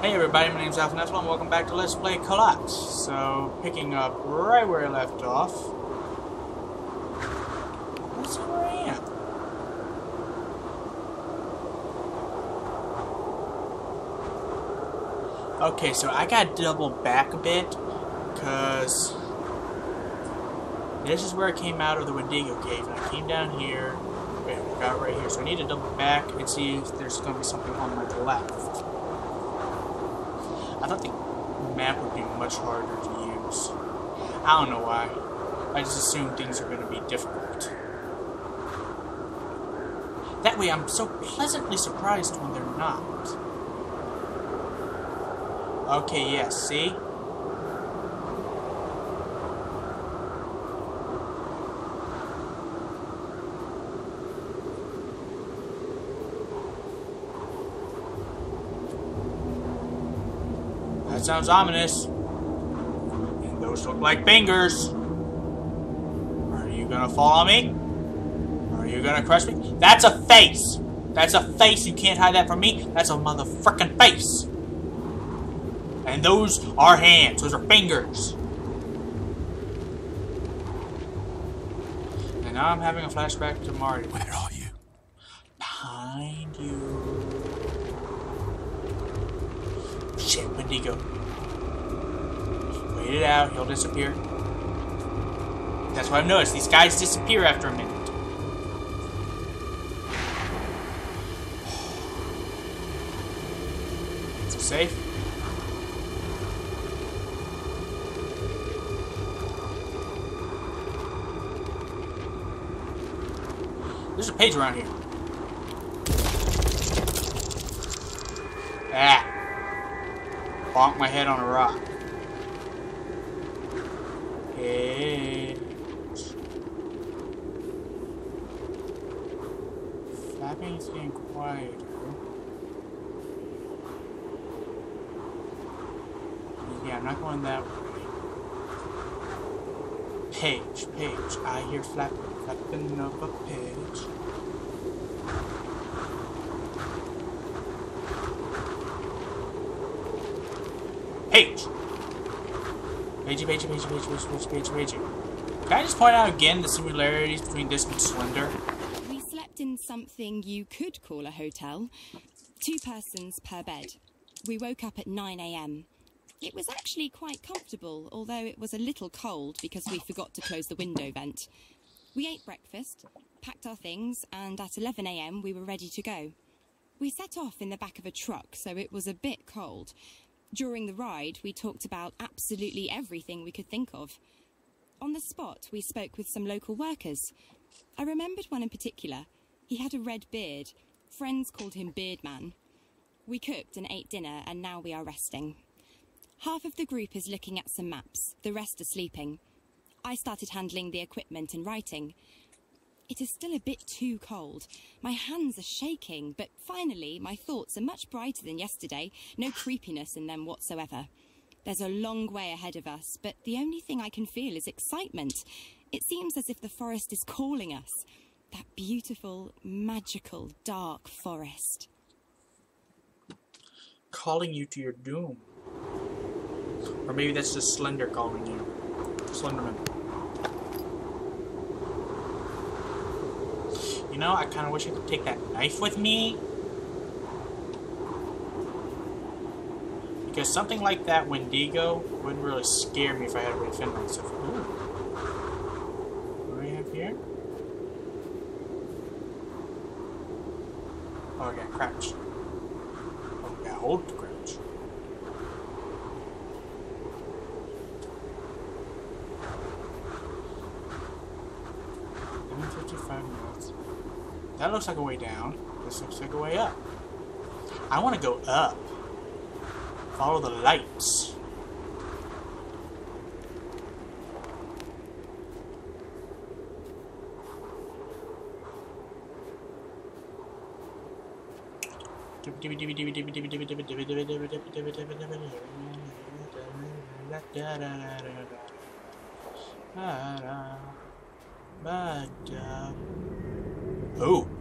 Hey everybody, my name's Alpha Nestle and welcome back to Let's Play Kholat. So, picking up right where I left off. See where I am. Okay, so I got double back a bit, because this is where I came out of the Wendigo cave, and I came down here, and got right here. So I need to double back and see if there's going to be something on my left. Thought the map would be much harder to use. I don't know why. I just assume things are going to be difficult. That way I'm so pleasantly surprised when they're not. Okay, yes, see? Sounds ominous. And those look like fingers. Are you gonna follow me? Are you gonna crush me? That's a face! That's a face, you can't hide that from me. That's a motherfucking face. And those are hands, those are fingers. And now I'm having a flashback to Marty. Where are you? Behind you. Shit, Wendigo. Wait it out, he'll disappear. That's what I've noticed. These guys disappear after a minute. It's it safe? There's a page around here. Ah. Bonk my head on a rock. Getting quieter. Yeah, I'm not going that way. Page, page. I hear flapping, flapping of a. Page. Pagey, pagey, pagey, pagey, pagey, pagey, pagey. Can I just point out again the similarities between this and Slender? We slept in something you could call a hotel. Two persons per bed. We woke up at 9am. It was actually quite comfortable, although it was a little cold because we forgot to close the window vent. We ate breakfast, packed our things, and at 11am we were ready to go. We set off in the back of a truck, so it was a bit cold. During the ride, we talked about absolutely everything we could think of. On the spot, we spoke with some local workers. I remembered one in particular. He had a red beard. Friends called him Beardman. We cooked and ate dinner, and now we are resting. Half of the group is looking at some maps, the rest are sleeping. I started handling the equipment and writing. It is still a bit too cold. My hands are shaking, but finally my thoughts are much brighter than yesterday. No creepiness in them whatsoever. There's a long way ahead of us, but the only thing I can feel is excitement. It seems as if the forest is calling us. That beautiful, magical, dark forest. Calling you to your doom. Or maybe that's just Slender calling you. Slenderman. You know, I kind of wish I could take that knife with me. Because something like that Wendigo wouldn't really scare me if I had to defend myself. Ooh. What do we have here? Oh, I got crouch. Oh, I got hold to crouch. Fifty-five minutes. That looks like a way down. This looks like a way up. I want to go up. Follow the lights. Oh.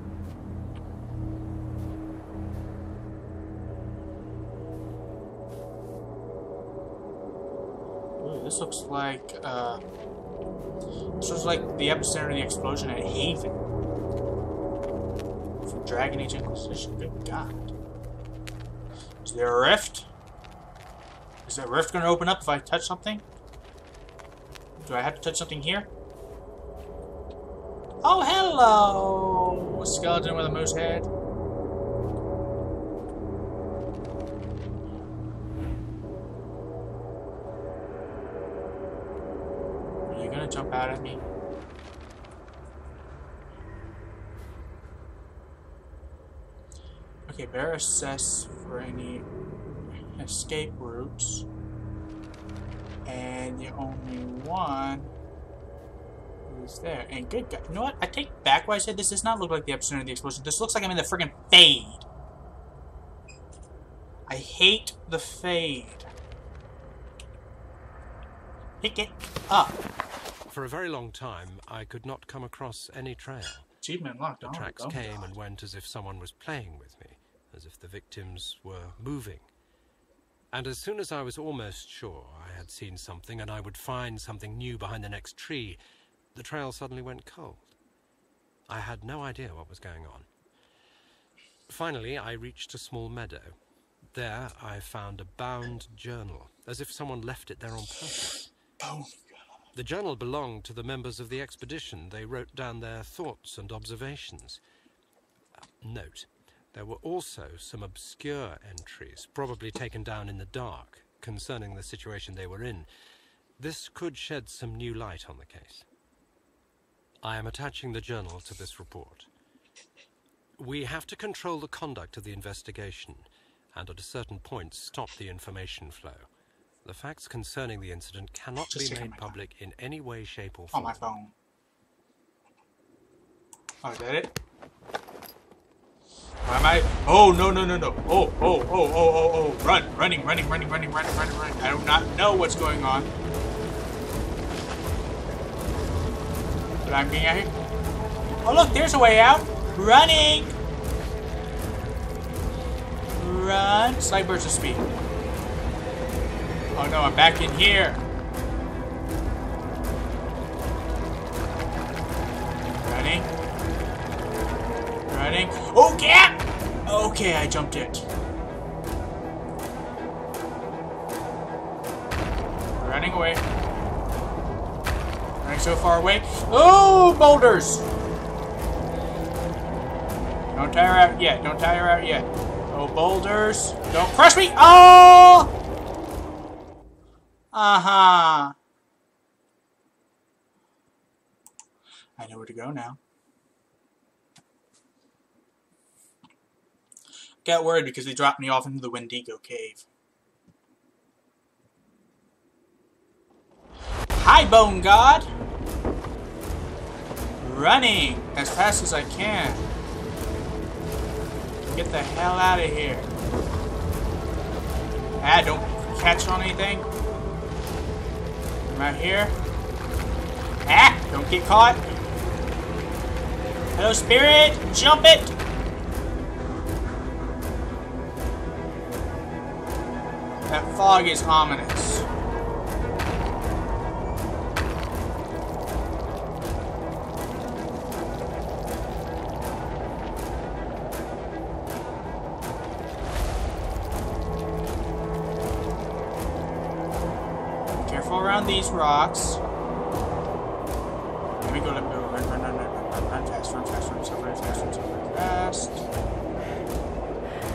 Looks like, uh... This looks like the epicenter of the explosion at Haven. From Dragon Age Inquisition. Good God. Is there a rift? Is that rift to open up if I touch something? Do I have to touch something here? Oh, hello! A skeleton with a moose head. Better assess for any escape routes. And the only one is there. And good God. You know what? I take back what I said. This does not look like the epicenter of the explosion. This looks like I'm in the friggin' fade. I hate the fade. Pick it up. For a very long time, I could not come across any trail. Achievement locked. The tracks oh, came God. and went as if someone was playing with me, as if the victims were moving. And as soon as I was almost sure I had seen something and I would find something new behind the next tree, the trail suddenly went cold. I had no idea what was going on. Finally, I reached a small meadow. There, I found a bound journal, as if someone left it there on purpose. Oh, The journal belonged to the members of the expedition. They wrote down their thoughts and observations. Note, there were also some obscure entries, probably taken down in the dark, concerning the situation they were in. This could shed some new light on the case. I am attaching the journal to this report. We have to control the conduct of the investigation and at a certain point stop the information flow. The facts concerning the incident cannot Just be made my phone. public in any way, shape, or form. on my phone. Oh, is that it? Am I? Oh, no, no, no, no. Oh, oh, oh, oh, oh, oh. Run, running, running, running, running, running, running, running. I do not know what's going on. But I'm getting out here. Oh, look, there's a way out. Running! Run. Slight burst of speed. Oh, no, I'm back in here. Running. Running. Oh! Okay, I jumped it. Running away. Running so far away. Oh, boulders! Don't tire out yet. Don't tire out yet. Oh, boulders. Don't crush me! Oh! Uh-huh. I know where to go now. Got worried because they dropped me off into the Wendigo cave. Hi, Bone God! Running as fast as I can. Get the hell out of here. Ah, don't catch on anything. I'm out here. Ah, don't get caught. Hello, spirit! Jump it! That fog is ominous. Careful around these rocks. Let me go, let me go. Run, run, run, run, run, run, fast, run fast, run so fast, run very fast.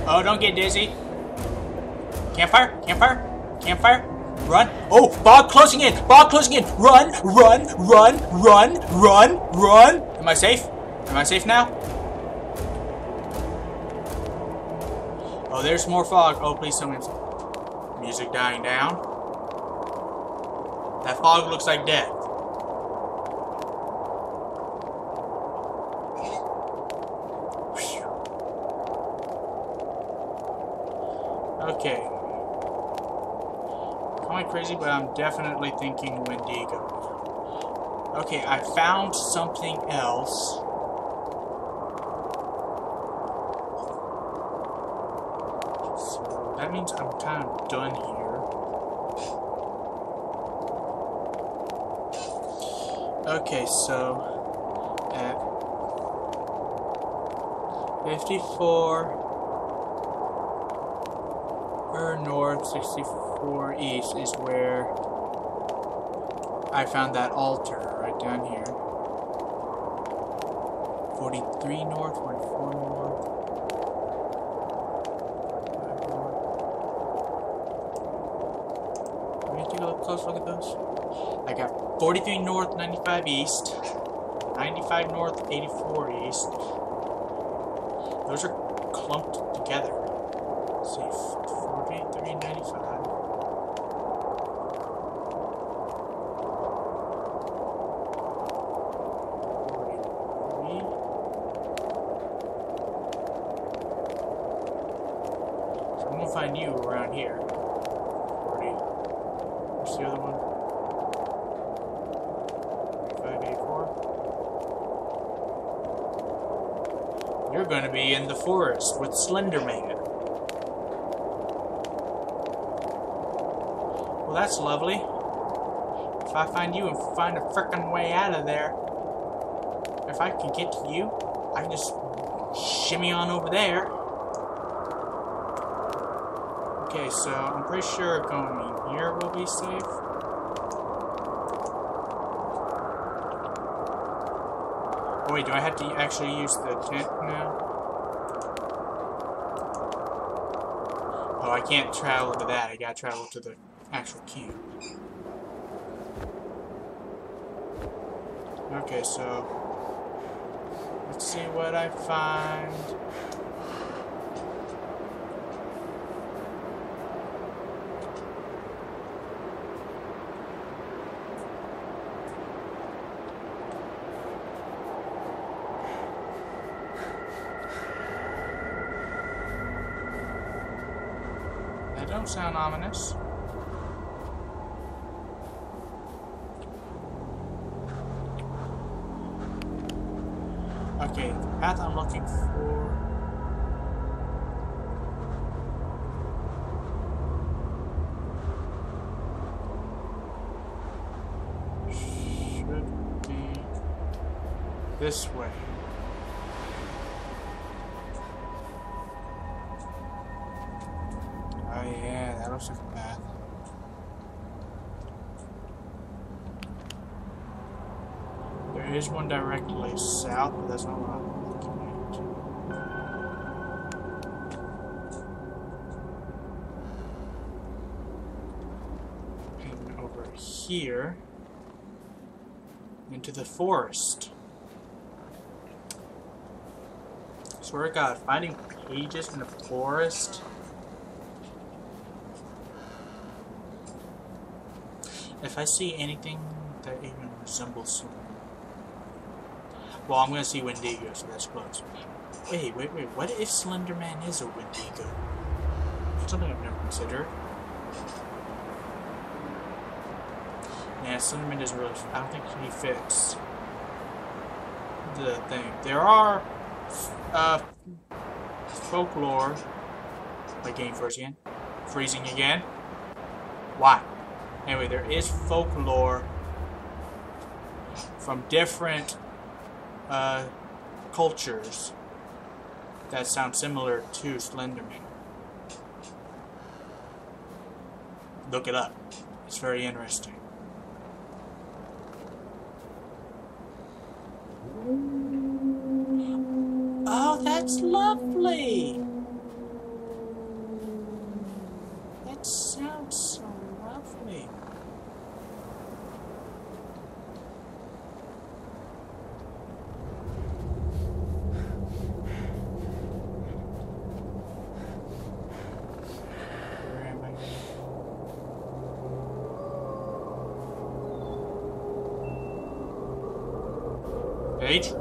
Oh, don't get dizzy. Campfire, campfire, campfire. Run. Oh, fog closing in, fog closing in. Run, run, run, run, run, run. Am I safe? Am I safe now? Oh, there's more fog. Oh, please, someone's music dying down. That fog looks like death. Okay. Call me crazy, but I'm definitely thinking Wendigo. Okay, I found something else. So that means I'm kind of done here. Okay, so at 54 or north, 64 east is where I found that altar right down here. 43 north, 44 north. Let me take a look, close look at those. I got 43 north, 95 east, 95 north, 84 east. Those are clumped together. Let's see, 43, 95. Forty-three. So I'm gonna find you around here. Forty. What's the other one? Five eight four. You're gonna be in the forest with Slenderman. Well, that's lovely. If I find you and find a frickin' way out of there, if I can get to you, I can just shimmy on over there. Okay, so I'm pretty sure going in here will be safe. Oh wait, do I have to actually use the tent now? Oh, I can't travel to that. I gotta travel to the actual camp. Okay, so let's see what I find. That don't sound ominous. Okay, the path I'm looking There is one directly south, but that's not what I'm looking at. And over here into the forest. Swear to God, finding pages in the forest. If I see anything that even resembles someone. Well, I'm gonna see Wendigo, so that's close. Wait, wait, wait. What if Slenderman is a Wendigo? Something I've never considered. Yeah, Slenderman doesn't really. I don't think he fits the thing. There are uh, folklore. My game first again. Freezing again. Why? Anyway, there is folklore from different uh, cultures that sound similar to Slenderman. Look it up. It's very interesting. Oh, that's lovely. That sounds so lovely. Where am I? Page?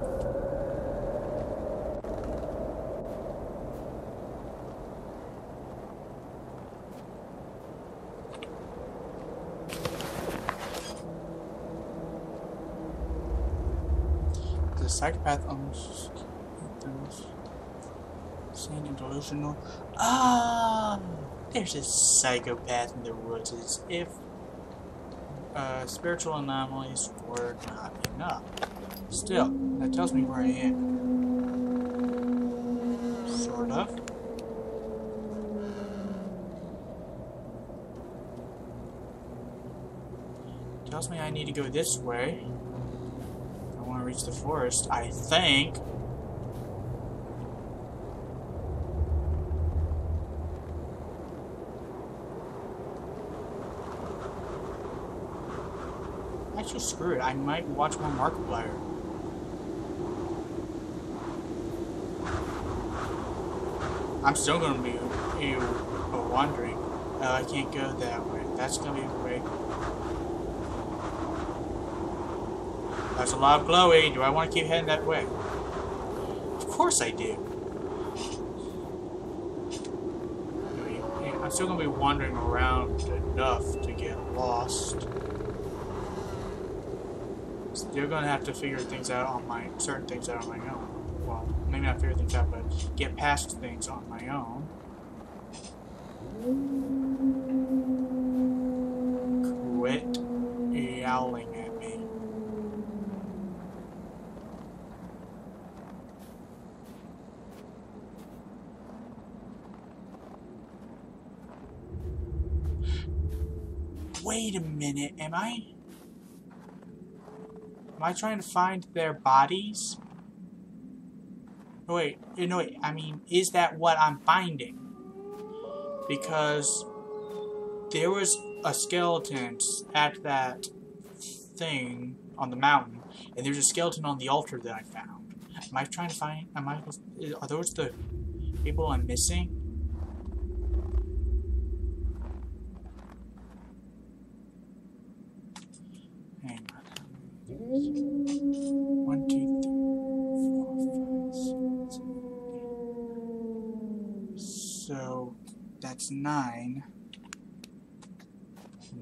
The psychopath almost sane and delusional. Ah, there's a psychopath in the woods as if uh, spiritual anomalies were not enough. Still, that tells me where I am. Sort of. Tells me I need to go this way. To reach the forest, I think. Actually, screw it. I might watch more Markiplier. I'm still gonna be ew, wandering. Uh, I can't go that way. That's gonna be the way. There's a lot of glowy. Do I want to keep heading that way? Of course I do. I'm still gonna be wandering around enough to get lost. Still gonna have to figure things out on my certain things out on my own. Well, maybe not figure things out, but get past things on my own. Quit yelling at me. Wait a minute, am I? Am I trying to find their bodies? Wait, eh, no, wait, I mean, is that what I'm finding? Because there was a skeleton at that thing on the mountain, and there's a skeleton on the altar that I found. Am I trying to find, am I, are those the people I'm missing? Hang on. One, two, three, four, five, six, seven, eight. So that's nine.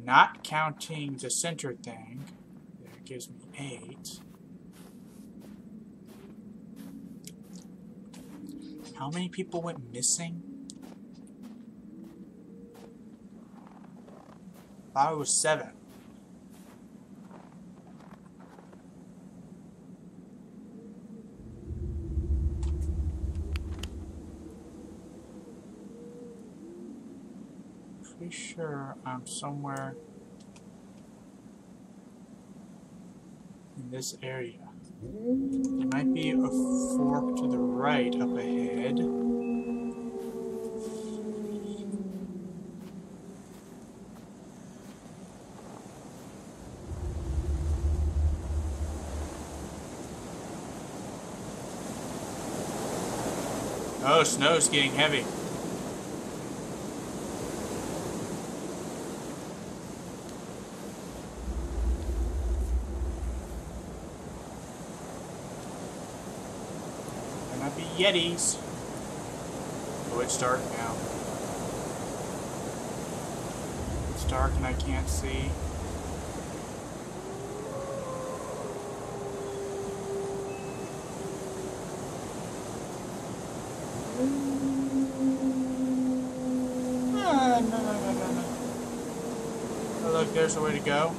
Not counting the center thing. That gives me eight. How many people went missing? it was seven. Pretty sure I'm somewhere in this area. There might be a fork to the right up ahead. Oh, snow's getting heavy. Yetis. Oh, it's dark now. It's dark and I can't see. Ah, no, no, no, look, there's a way to go.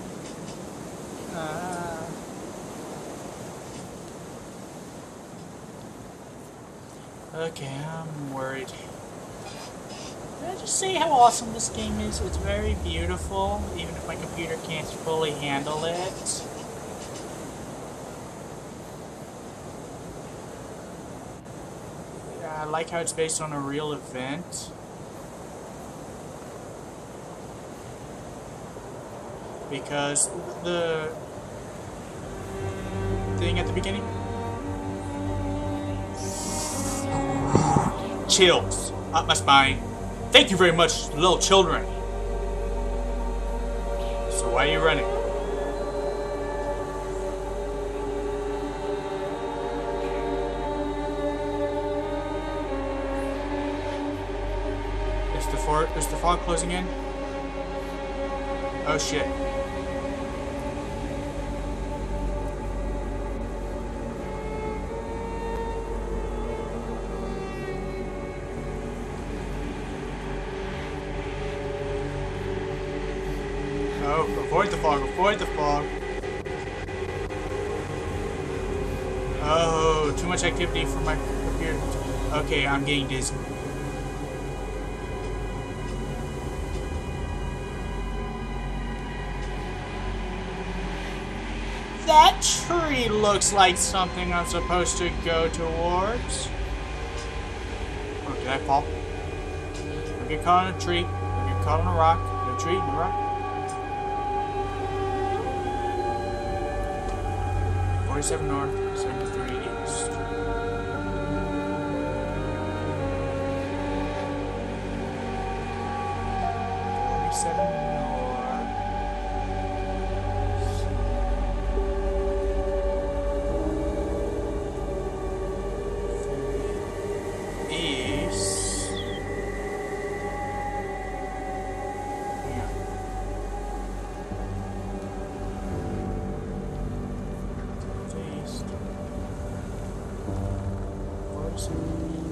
Okay, I'm worried. Did I just say how awesome this game is? It's very beautiful, even if my computer can't fully handle it. I like how it's based on a real event. Because the thing at the beginning chills up my spine. Thank you very much, little children. So why are you running? Is the fort is the fog closing in? Oh shit. Avoid the fog. Oh, too much activity for my computer. Okay, I'm getting dizzy. That tree looks like something I'm supposed to go towards. Oh, did I fall? I get caught on a tree. I get caught on a rock. In a tree, in a rock. 47 north,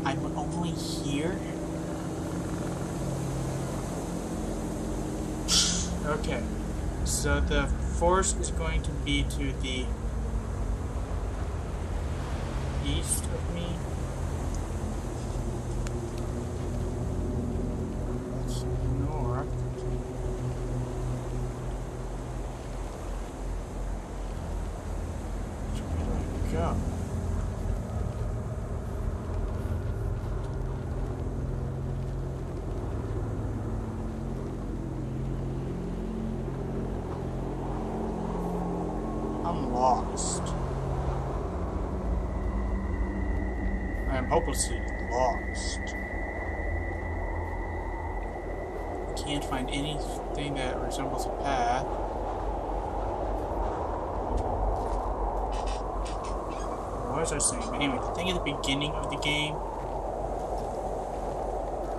I'm only here. Okay, so the force is going to be to the east of me. That's north. Which way do I go? I'm lost. I am hopelessly lost. Can't find anything that resembles a path. What was I saying? Anyway, the thing at the beginning of the game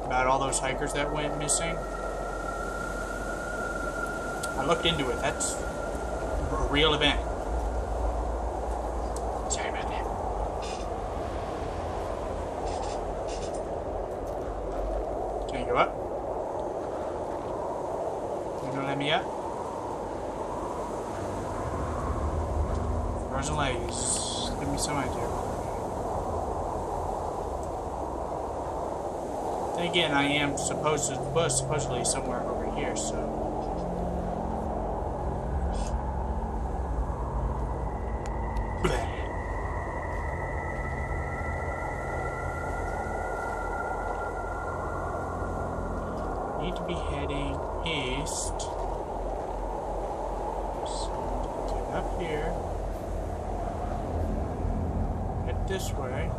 about all those hikers that went missing. I looked into it. That's a real event. Sorry about that. Can I go up? You gonna let me up? The ladies? Give me some idea. Then again, I am supposed to, was supposedly somewhere over here, so. Bleh. Need to be heading east. So get up here. Head this way.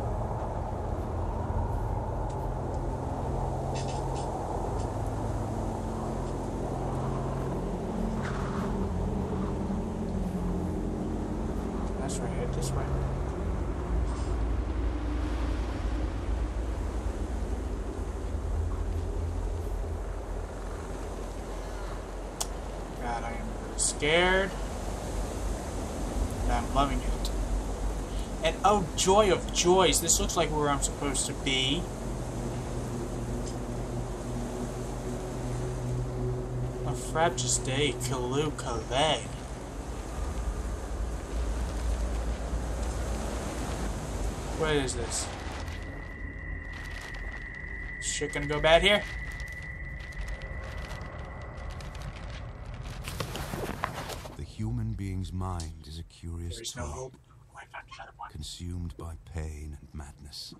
That's right. God, I am really scared. And I'm loving it. And oh, joy of joys, this looks like where I'm supposed to be. A frabjous day, Callooh Callay. What is this? Shit gonna go bad here? The human being's mind is a curious There is no hope. Oh, I found another one. consumed by pain and madness.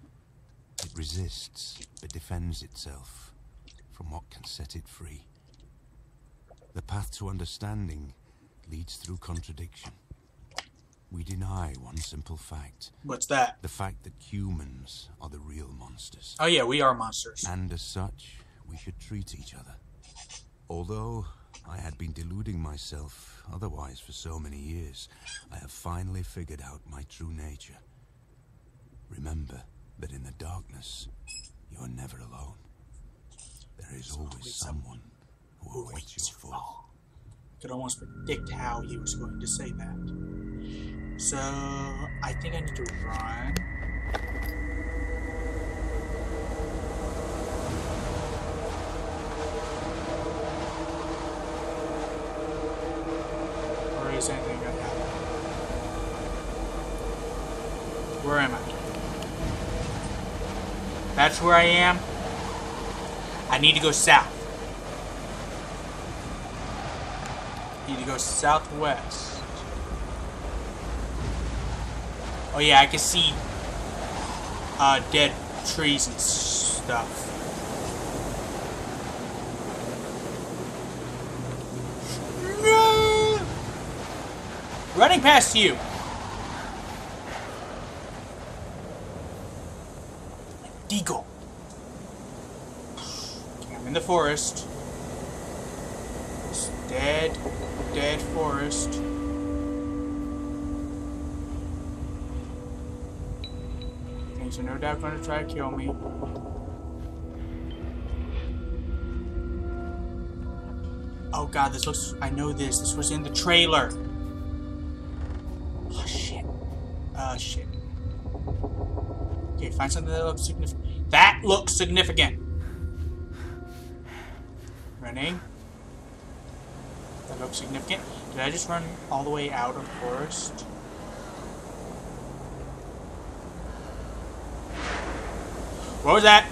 It resists, but defends itself from what can set it free. The path to understanding leads through contradiction. We deny one simple fact What's that? the fact that humans are the real monsters. Oh yeah, we are monsters. And as such, we should treat each other. Although I had been deluding myself otherwise for so many years, I have finally figured out my true nature. Remember that in the darkness, you are never alone. There is always someone who awaits waits your fall could almost predict how he was going to say that. So, I think I need to run. Or is anything going to happen? Where am I? That's where I am. I need to go south. To go southwest. Oh yeah, I can see uh, dead trees and stuff. No! Running past you. Deagle. I'm in the forest. It's dead, dead forest. Things are no doubt going to try to kill me. Oh god, this looks. I know this. This was in the trailer. Oh shit. Oh shit. Okay, find something that looks significant. That looks significant. Running. Significant. Did I just run all the way out of forest? What was that?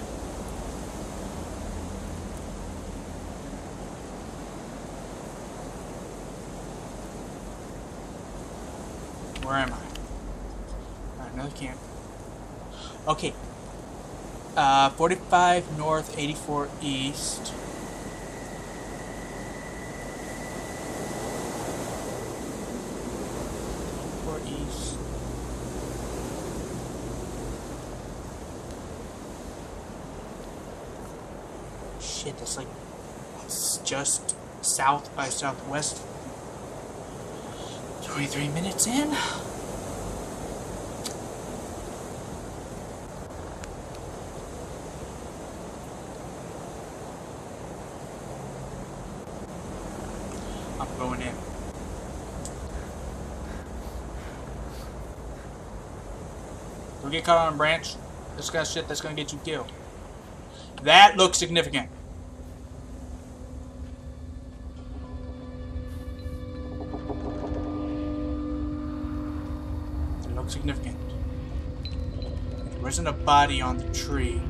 Where am I? Another camp. Okay. Uh, 45 north, 84 east. Four east. Shit, that's like it's just by southwest. 23 minutes in. I'm going in. Don't get caught on a branch. This kind of shit that's gonna get you killed. That looks significant. It looks significant. There isn't a body on the tree.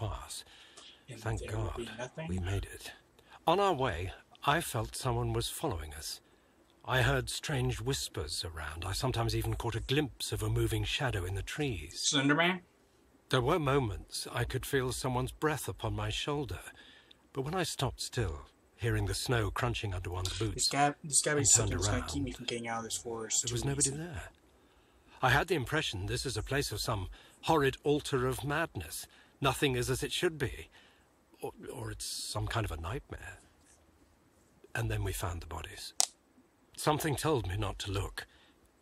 Pass. And Thank God we made it. On our way, I felt someone was following us. I heard strange whispers around. I sometimes even caught a glimpse of a moving shadow in the trees. Slenderman? There were moments I could feel someone's breath upon my shoulder, but when I stopped still, hearing the snow crunching under one's This boots, guy, this guy And something turned that's gonna keep me from getting out of this forest. there was nobody easy. there. I had the impression this is a place of some horrid altar of madness. Nothing is as it should be. Or, or it's some kind of a nightmare. And then we found the bodies. Something told me not to look,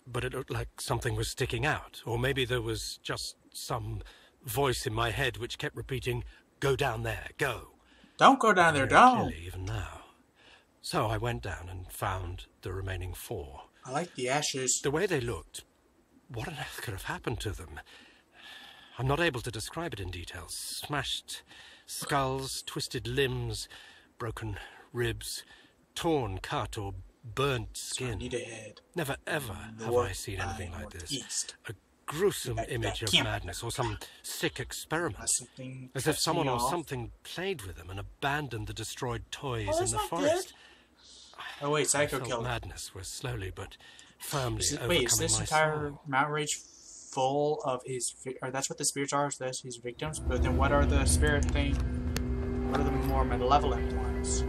but it looked like something was sticking out. Or maybe there was just some voice in my head which kept repeating, Go down there, go. Don't go down there, don't. even now. So I went down and found the remaining four. I like the ashes. The way they looked, what on earth could have happened to them? I'm not able to describe it in detail. Smashed skulls, twisted limbs, broken ribs, torn, cut, or burnt skin. need a head. Never ever mm, have I seen anything like this. A gruesome image of madness or some sick experiment. As if someone or something played with them and abandoned the destroyed toys Oh, in the forest. Oh wait, Psycho killed. madness was slowly but firmly overcoming wait, is this entire. Mount Rage full of his? Or that's what the spirits are? Is that's his victims? But then what are the spirit thing? What are the more malevolent ones?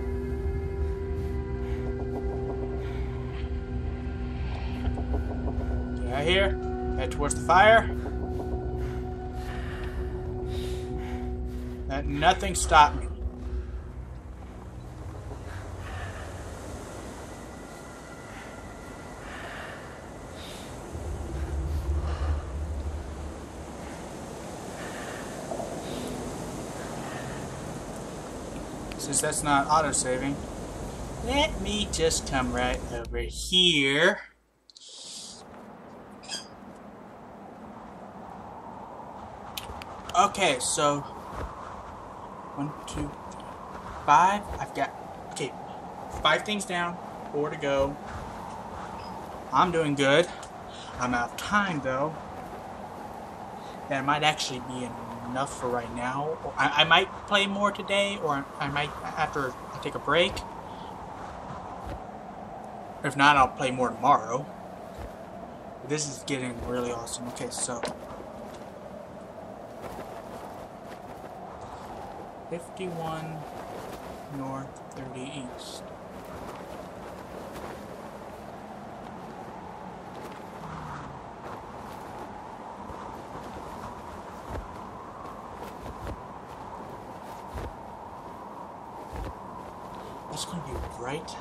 Get out here. Head towards the fire. Let nothing stop me. Since that's not auto-saving, let me just come right over here. Okay, so one, two, three, five. I've got okay, five things down, four to go. I'm doing good. I'm out of time though. That might actually be enough for right now. I, I might play more today, or I might after I take a break. If not, I'll play more tomorrow. This is getting really awesome. Okay, so 51 north, 30 east. That's going to be right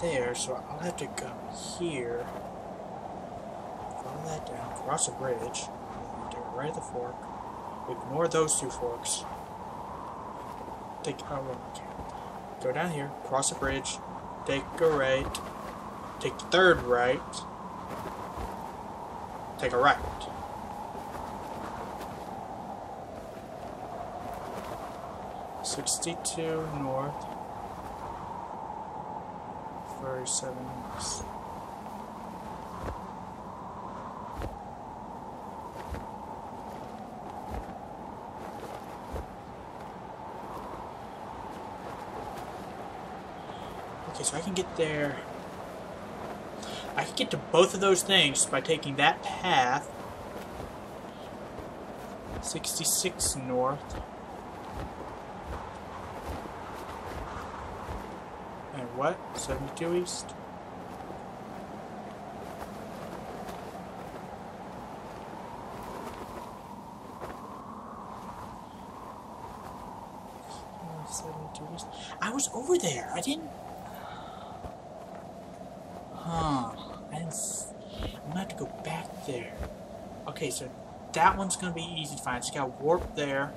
there, so I'll have to come here, follow that down, cross a bridge, take it right at the fork, ignore those two forks, take oh okay. Go down here, cross a bridge, take a right, take the third right, take a right. Sixty-two north, thirty-seven Okay, so I can get there. I can get to both of those things by taking that path. 66 north. And what? 72 east? 72 east. I was over there. I didn't. Huh. I didn't. s- I'm gonna have to go back there. Okay, so that gonna be easy to find. Just gotta warp there.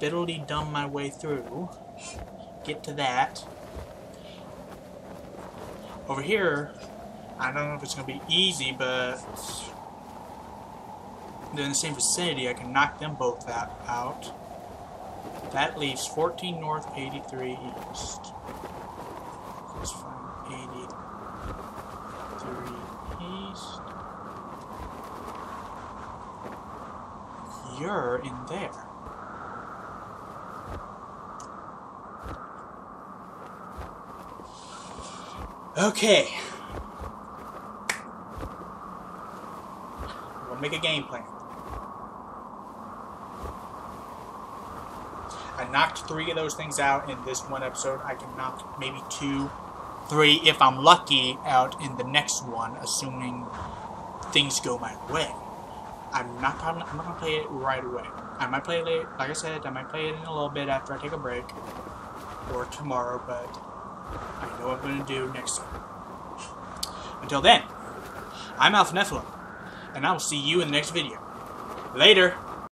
Fiddly dumb my way through. Get to that. Over here, I don't know if it's gonna be easy, but they're in the same vicinity. I can knock them both out. out. That leaves 14 north, 83 east. Let's find 83 east. You're in there. Okay. We'll make a game plan. I knocked three of those things out in this one episode. I can knock maybe two, three, if I'm lucky, out in the next one, assuming things go my way. I'm not probably I'm not gonna play it right away. I might play it like I said, I might play it in a little bit after I take a break, or tomorrow, but I know what I'm gonna do next time. Until then, I'm Alpha Nephilim, and I will see you in the next video. Later.